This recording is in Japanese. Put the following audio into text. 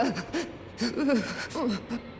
ううん。